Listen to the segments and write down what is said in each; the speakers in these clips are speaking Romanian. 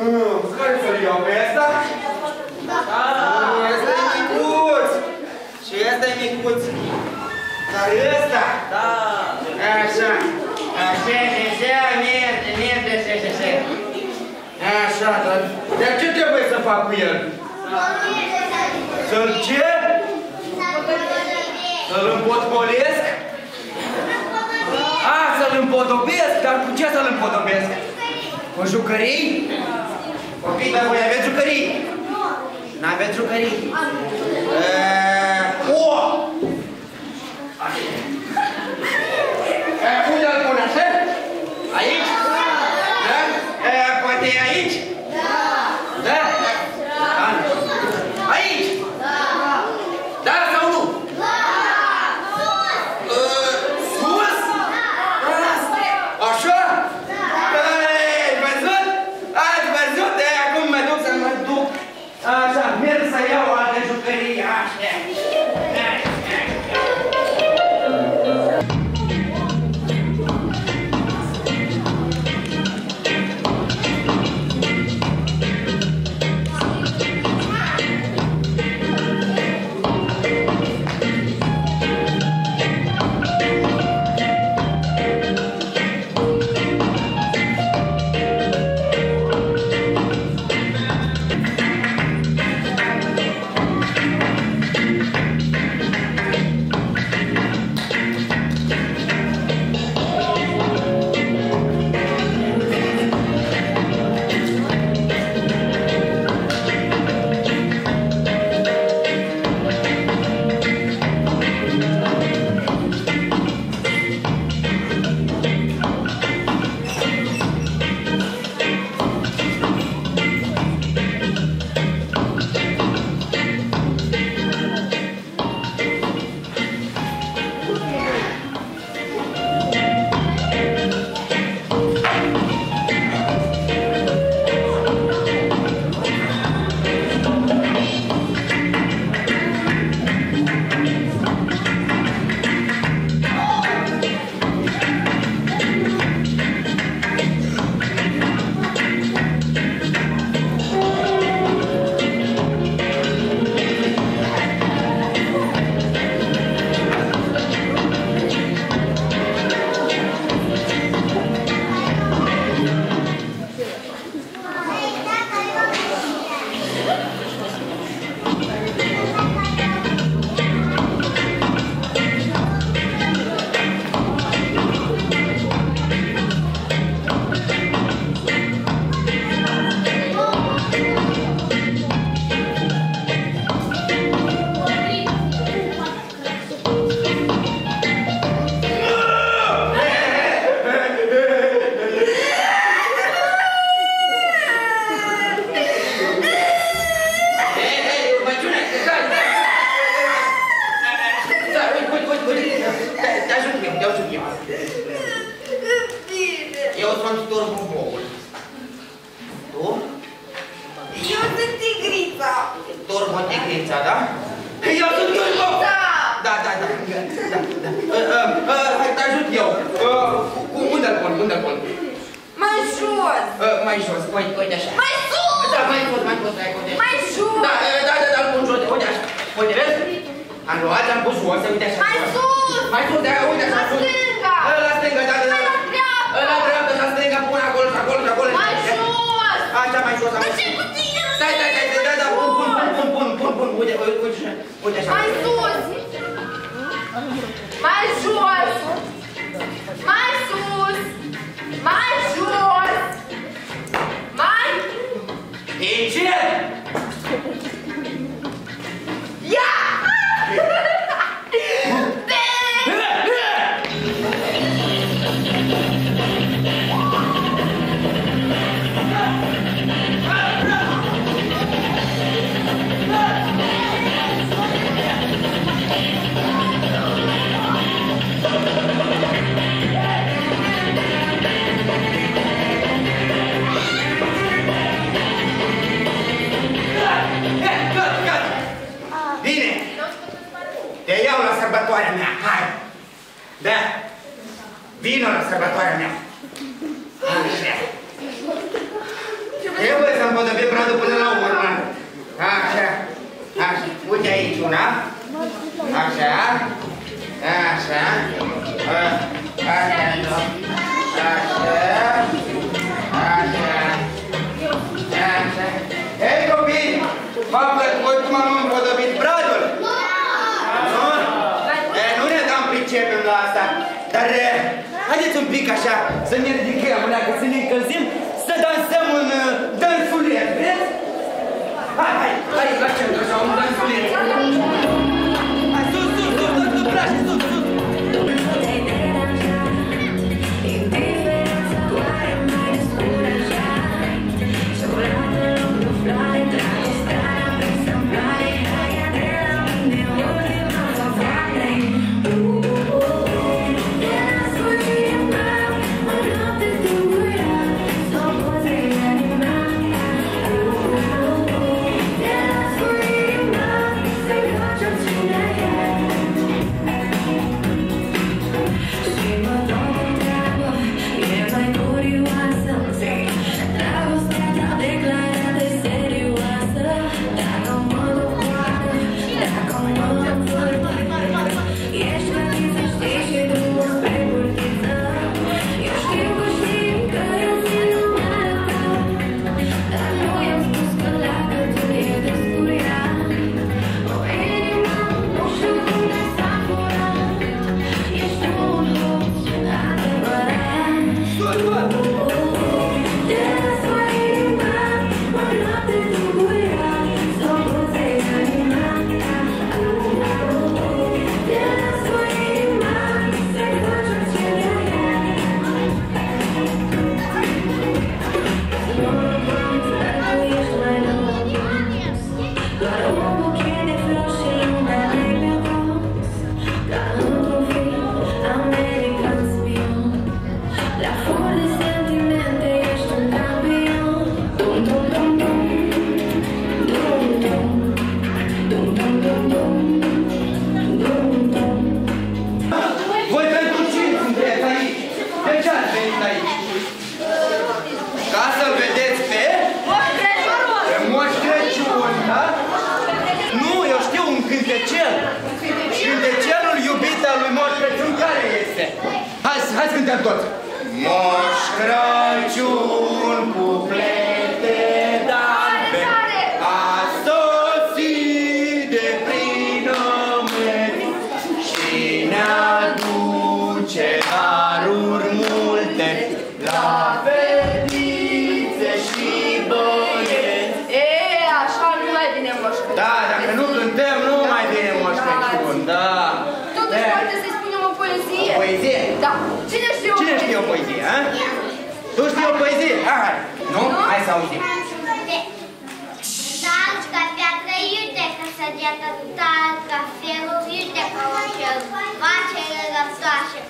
Mm, Care să-l iau pe ăsta? Da. Ăsta e micuț. Și ăsta e micuț. Dar ăsta? Da. Așa. Așa, așa, merge, merge, așa, așa, așa. Așa, dar... Dar ce trebuie să fac cu el? Să-l ce? Să-l împotmolesc? A, să-l împodobesc? Dar cu ce să-l împodobesc? Cu jucării? Copii, dar voi aveți jucării? N-aveți jucării? Uh, o! Uh, unde îl pun așa? Aici? Da? Uh, poate e aici? Da? Da? Mai jos, uite, uite așa. Mai sus. Da, mai sus, mai sus, hai, uite. Mai jos. Da, uh, da, da, da, îl pun jos, uite așa. Uite, vezi? Am luat, am pus jos, uite așa. Mai sus. Mai sus, da, uite așa. La sus. stânga. Uh, La stânga, da, da, da. Mai la dreapta. Uh, La dreapta, la stânga, pun acolo și acolo și acolo. Mai jos. Așa, mai jos, am Dar ce cu tine? Stai, stai, stai, stai, da, da, pun, pun, pun, pun, pun, pun, pun, uite, uite, uite, așa. uite așa. Mai sus. Mai jos. Mai sus. Mai jos. Ia! год. Мощь крачу. auzit? Talca, piatră iudecă, săgetă, talca, felul iudecă, oșel, vacele răptoașe,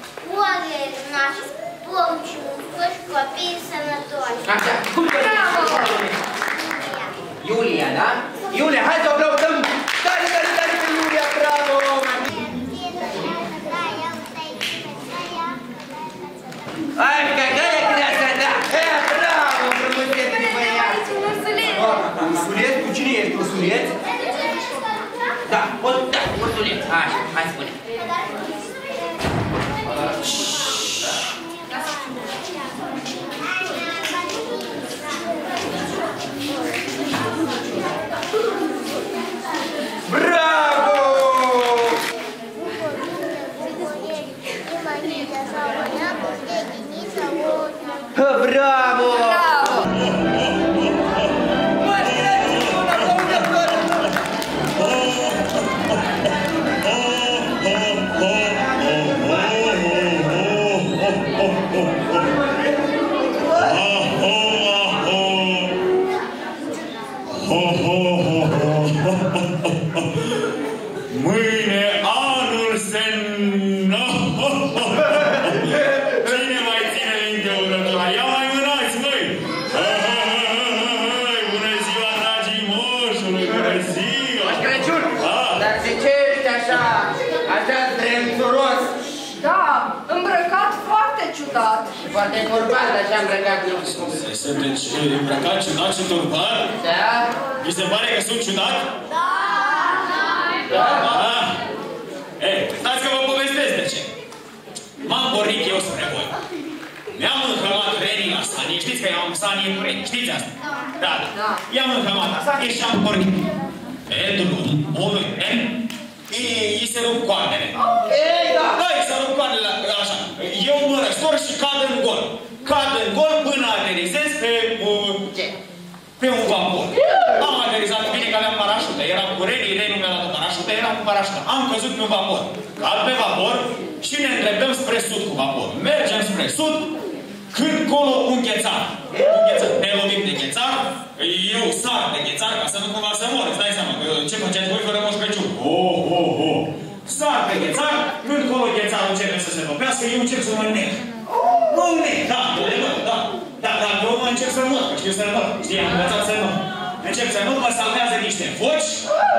orele noastre, ponciu, fâși copii sănătoși. Așa, Bravo! Iulia, da? Iulia, hai să o 哎，还伏不。Știți că eu am sanie cu reni. Știți asta? Da, da. I-am înhămat la sanie și am pornit. Pe drum, unui ren, îi, îi se rup coarnele. Ei, da! Da, îi se rup coarnele așa. Eu mă răstor și cad în gol. Cad în gol până aterizez pe... Uh, Ce? pe un vapor. Am aterizat bine că aveam parașută. Eram cu renii, renii mi-a dat parașută, eram cu parașută. Am căzut pe un vapor. Cad pe vapor și ne îndreptăm spre sud cu vapor. Mergem spre sud, când colo un ghețar. Un ghețar. Ne lovim de ghețar, eu sar de ghețar ca să nu cumva să mor. Îți dai seama că ce faceți voi fără Moș Crăciun? Oh, oh, oh. Sar pe ghețar, când colo ghețarul începe să se topească, eu încep să mă nec. Mă nec, da, adevăr, da. Da, da, eu mă încep să mă, știu să mă. Știi, am învățat să mă. Încep să mă, mă salvează niște foci,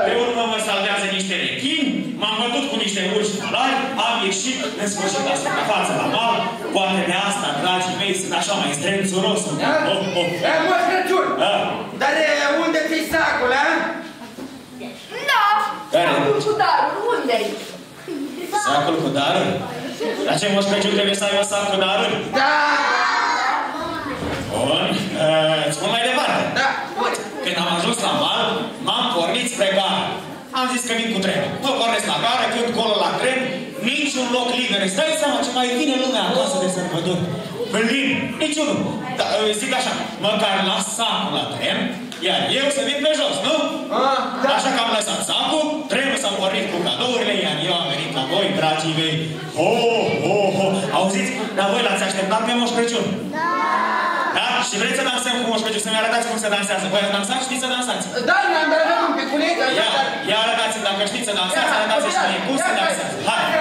pe urmă mă salvează niște rechini, m-am bătut cu niște urși polari, am ieșit în sfârșit la suprafață la mal, poate de asta, dragii mei, sunt așa mai zdrențuros. Da? Oh, oh. E, Moș Crăciun! Da. Dar e, unde ți sacul, a? Da! Care? Sacul cu darul, unde-i? Sacul cu daruri? La ce moș Crăciun trebuie să ai un sac cu daruri? Da! Bun, uh, spun mai departe. Da, bun. Când am ajuns la mal, m-am pornit spre gară. Am zis că vin cu trenul. Mă pornesc la gară, când colo la tren, niciun loc liber. Îți dai seama ce mai vine lumea acasă de sărbători. Plin, niciunul. Da, uh, zic așa, măcar las sacul la tren, iar eu să vin pe jos, nu? Ah, da. Așa că am lăsat sacul, trenul s-a pornit cu cadourile, iar eu am venit la voi, dragii mei. Ho, ho, ho! Auziți? Dar voi l-ați așteptat pe Moș Crăciun. Da? Și vreți să dansăm cu Moș Crăciun, să-mi arătați cum se dansează. Voi ați dansat? Știți să dansați? Da, ne-am dat un piculeț, așa, Ia, dar... ia arătați dacă știți să dansați, arătați și mie cum se dansează.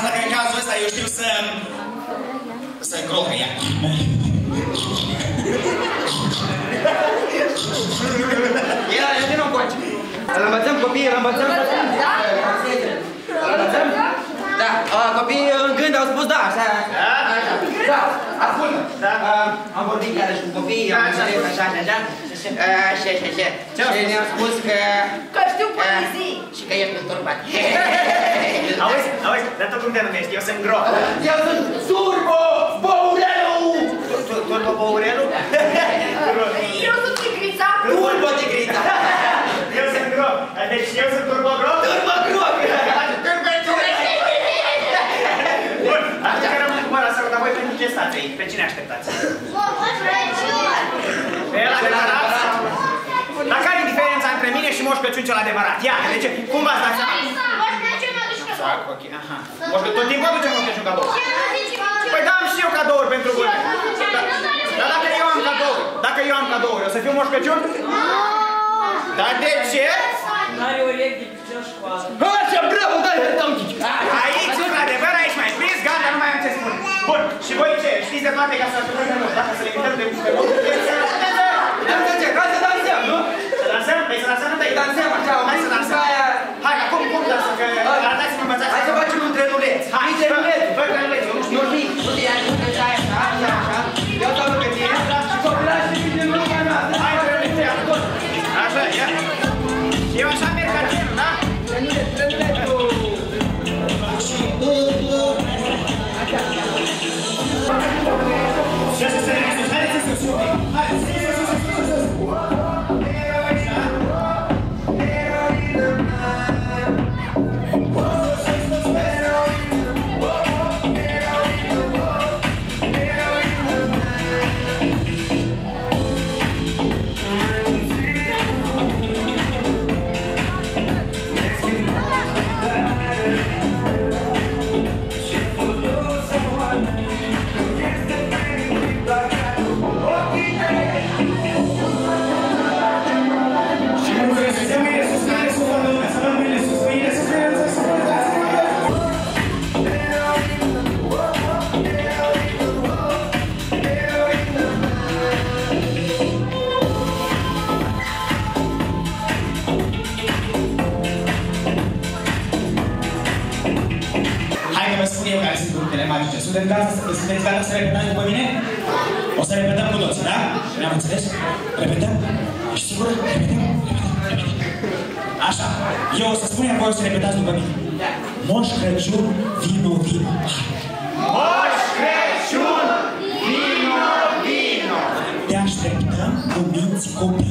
Înseamnă că în cazul ăsta eu știu să... să încrocă ea. Ia, ia din nou coace. Îl învățăm copiii, îl învățăm să cânte. Da? Îl învățăm? Da, a, copiii în gând au spus da, așa. Da? Așa. Da, ascultă. Da. A, Am vorbit iarăși cu copiii, am Da, așa. înțeles așa, așa, așa. Așa, așa, așa. Ce au Și spus? ne-au spus că... Că știu poezii. Și că ești turbat. Auzi, auzi, dar tu cum te numești? Eu sunt Gro. Eu sunt Turbo Bourelu! Tu, Turbo Bourelu? Eu sunt tigrița. Turbo Tigrița! Eu sunt Gro. Deci eu sunt Turbo Gro? Turbo Groc! Bun, atunci rămân cu măra să dar voi pentru ce stați aici? Pe cine așteptați? Pe el adevărat? Dar care e diferența între mine și Moș Crăciun cel adevărat? Ia, de ce? Cum v-ați dat seama? ok, aha. Moș tot timpul aducem Moș Crăciun cadou. Păi da, am și eu cadouri pentru voi. Da- Dar dacă eu am cadouri, dacă eu am cadouri, o să fiu Moș Crăciun? Dar de ce? N-are urechi de la școală. Așa, bravo, da, da, da. Aici, într-adevăr, aici mai prins, gata, nu mai am ce spune. Bun, și voi ce? Știți de toate ca să ajutăm pe noi, dacă să le invităm de pe noi, trebuie să Dansăm ce? Hai să dansăm, nu? Să dansăm? Păi să dansăm întâi. Dansăm așa, o Hai să muzică dansăm. aia. Hai, acum cum dansăm? Că arătați-mă învățați. Hai să facem un trenuleț. Hai, Știi trenulețul? Fă trenuleț, eu nu știu. Nu știi? Nu știi, ai spune așa, așa, așa. Eu dau lângă tine și copilașii vin din lumea noastră. Hai, trenuleț, ia. Așa, ia. Eu așa merg ca genul, da? Trenuleț, trenulețul. Și așa să ne Haideți să sus. Hai, sus, sus, magice. Suntem gata, sunteți gata să repetați după mine? O să repetăm cu toții, da? Ne-am înțeles? Repetăm? Ești sigură? Repetăm? Repetăm, repetăm. Așa. Eu o să spun, iar voi o să repetați după mine. Moș Crăciun, vino, vino. Moș Crăciun, vino, vino. Te așteptăm cu minți copii.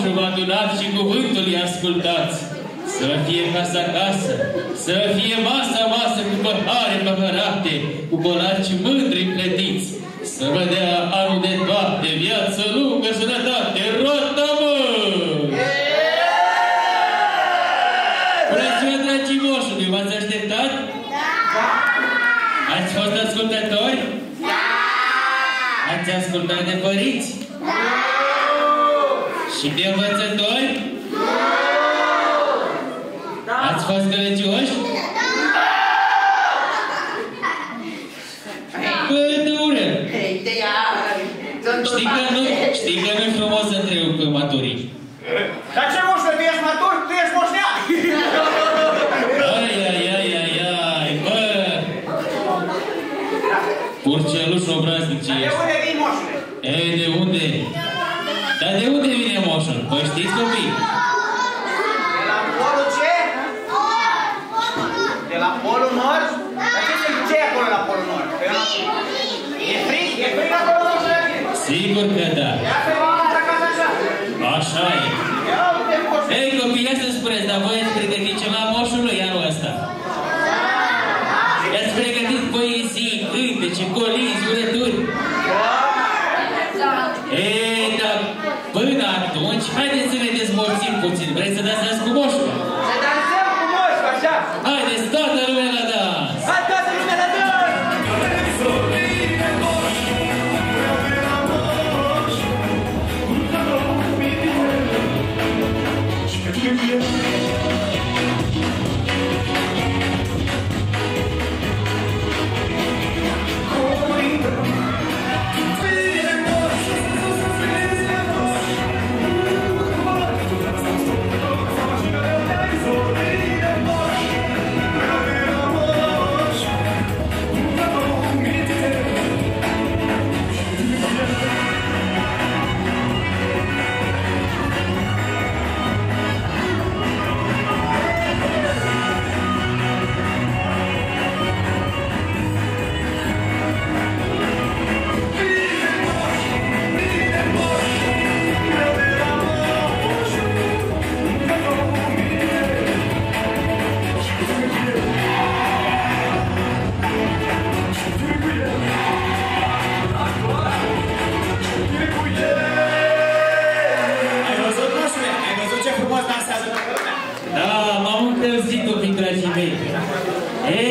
Legămoșul vă adunați și cuvântul îi ascultați. Să fie casa casă, să fie masa masă cu păhare păhărate, cu colaci mândri plătiți. Să vă dea anul de toate, viață lungă, sănătate, rotă mă! Bună ziua, dragii moșului, v-ați așteptat? Ați fost ascultători? Da! Ați ascultat de părinți? Da! Și de învățători? Da! Ați fost gălăgioși? Bă, dură! Hei, te ia. Sunt Știi că nu, știi că nu-i frumos să întrebi pe maturii. Dar ce moș, tu ești matur, tu ești moșnean. Ai, ai, ai, ai, ai, bă! Purceluș obraznic ce De ești. unde vii, moșule? Ei, de unde? Dar de unde vine moșul? Păi știți copii? De la polul ce? De la polul nord? Dar ce, se- ce e acolo la polul nord? Că eu n-am- E frig? E frig acolo, moșule? Sigur că da. Ia să vă acasă așa. Așa e. Ia uite, moșule. Ei, copii, ia să spuneți, dar voi ați pregătit ceva moșului anul ăsta? I-ați pregătit poezii, cântece, colizi, urături? găsit-o, prin dragii mei. E,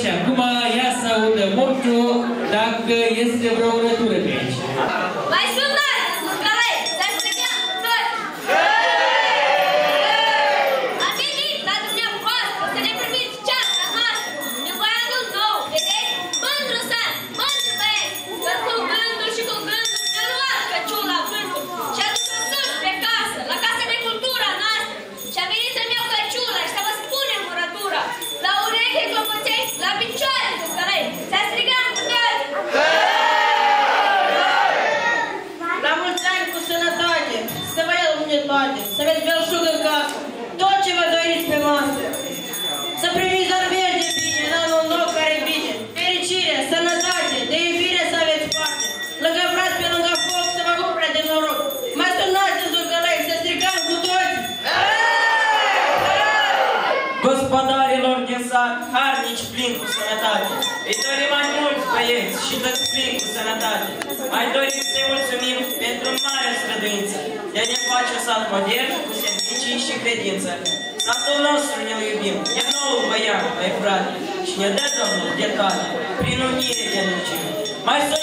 și acum ia să audă mortul dacă este vreo urătură pe aici. Harnici plin cu sănătate. Îi dorim mai mulți băieți și toți plin cu sănătate. Mai dorim să-i mulțumim pentru marea străduință de a ne face un sat modern cu servicii și credință. Satul nostru ne-l iubim, e nou băiat, mai frate, și ne dă Domnul de toate, prin unire de lucime. Mai sunați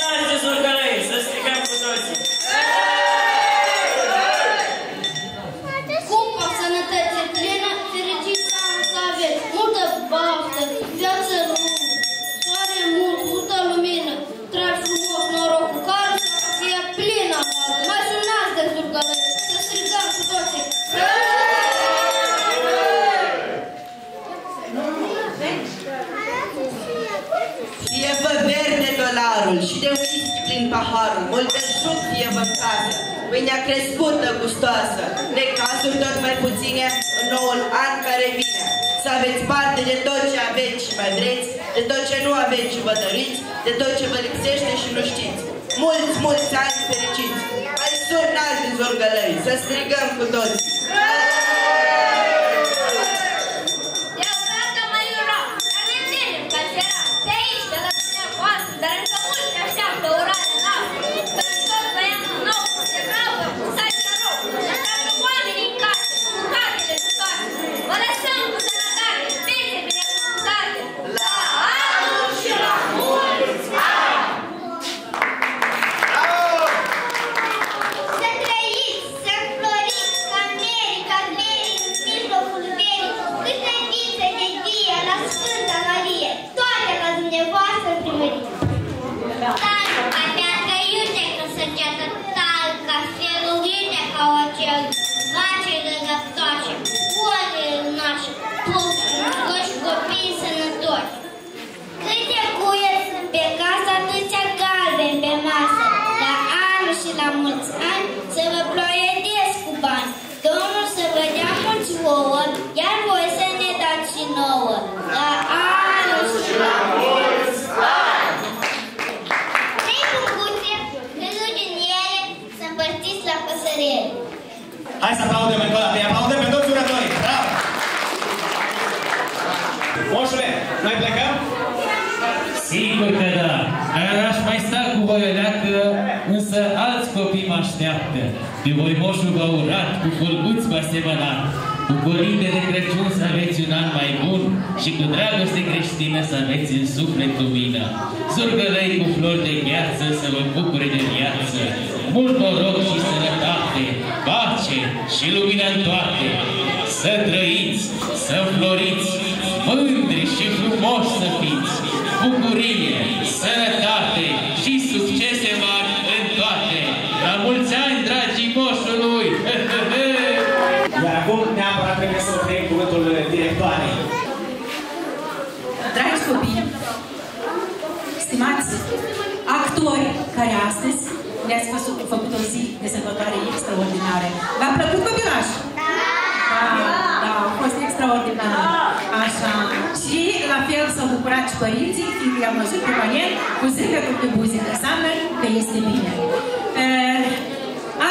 verde dolarul și de whisky prin paharul, mult belșug fie vă în casă, pâinea crescută, gustoasă, necazuri tot mai puține în noul an care vine. Să aveți parte de tot ce aveți și mai vreți, de tot ce nu aveți și vă doriți, de tot ce vă lipsește și nu știți. Mulți, mulți ani fericiți! Mai sunați din zorgălăi, să strigăm cu toți! Eu vreau mai ura, dar ne ținem ca era pe aici, de la dumneavoastră, dar încă mulți așteaptă urarea noastră. Să tot băiatul nou, se vreau cu saci noroc, să treacă oamenii în casă, cu cartele gustoase. Vă lăsăm cu sănătate, fiți binecuvântate. La anul și la mulți ani! Să trăiți, să floriți, ca meri, ca meri în mijlocul verii, câte vise de die la Sfânta Marie, toate la dumneavoastră primării. Talcă, pateancă, iute că săgeată, talcă, felul iute ca ocel, vacile răptoace, oarele nașe, plăci, scoși copii sănătoși. Câte cuie sunt pe casă, atâția galbeni pe masă, la anul și la mulți ani, să vă ploiedesc cu bani. Domnul să vă dea mulți ouă, iar voi să ne dați și nouă. La anul și la mulți ani! Trei bucuțe, crezut din ele, să împărțiți la păsărele. Hai să aplaudăm încă o dată, îi aplaudăm pe toți urătorii. Bravo! Moșule, noi plecăm? Sigur că da. Dar aș mai sta cu voi o leacă, însă alți copii mă așteaptă. Pe voi moșul v-a urat, cu colguți v-a semănat. Cu colinde de Crăciun să aveți un an mai bun și cu dragoste creștină să aveți în suflet lumină. Surgălăi cu flori de gheață să vă bucure de viață. Mult noroc și sănătate, pace și lumină în toate. Să trăiți, să floriți, mândri și frumoși să fiți. Bucurie, sănătate de sărbătoare extraordinare. V-a plăcut copilaș? Da, da, a fost extraordinar. Așa. Și la fel s-au bucurat și părinții, fiindcă i-am văzut pe panel cu zâmbetul pe buze. Înseamnă că este bine. Uh,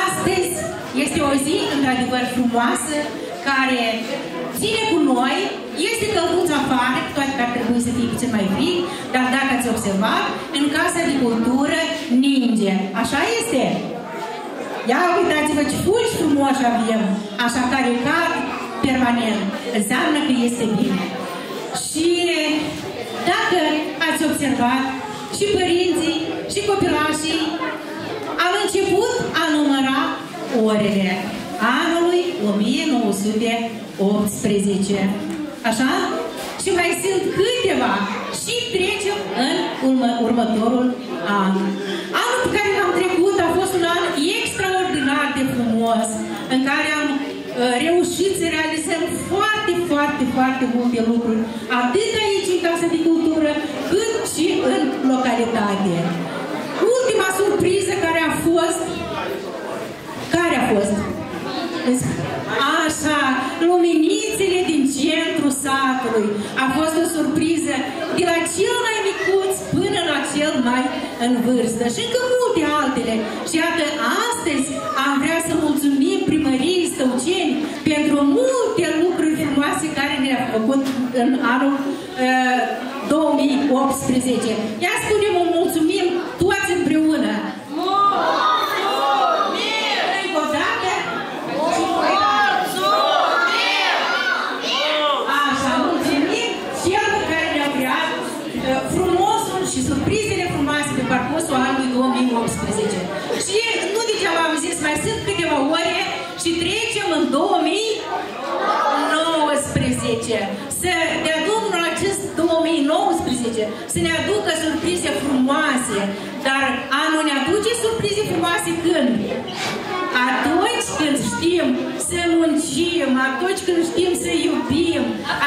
Astăzi este o zi într-adevăr frumoasă, care ține cu noi, este călduț afară, cu toate că ar trebui să fie puțin mai frig, dar dacă ați observat, în Casa de Cultură ninge. Așa este? Ia uitați-vă ce fulgi frumoși avem, așa care cad permanent. Înseamnă că este bine. Și dacă ați observat, și părinții, și copilașii, am început a număra orele anului 1918. Așa? Și mai sunt câteva și trecem în urmă, următorul an. Anul pe care l-am trecut a fost un an extraordinar de frumos, în care am uh, reușit să realizăm foarte, foarte, foarte multe lucruri, atât aici în Casa de Cultură, cât și în localitate. Ultima surpriză care a fost, care a fost? Așa, luminițele din centrul satului. A fost o surpriză de la cel mai micuț până la cel mai în vârstă și încă multe altele. Și iată, în anul uh, 2018. Ia spunem o mulțumim toți împreună. Încă o dată. Și mai Așa, mulțumim celor care ne-au creat uh, frumosul și surprizele frumoase pe parcursul anului 2018. Și nu degeaba am zis, mai sunt câteva ore și trecem în 2019. Să ne aducă surprize frumoase, dar anul ne aduce surprize frumoase când? Atunci când știm să muncim, atunci când știm să iubim,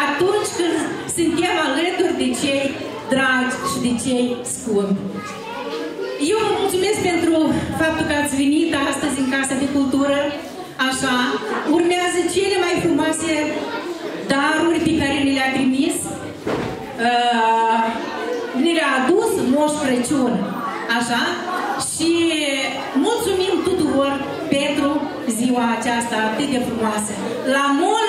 atunci când suntem alături de cei dragi și de cei scumpi. Eu vă mulțumesc pentru faptul că ați venit astăzi în Casa de Cultură. Așa, urmează cele mai frumoase Crăciun. Așa? Și mulțumim tuturor pentru ziua aceasta atât de frumoasă. La mulți ani!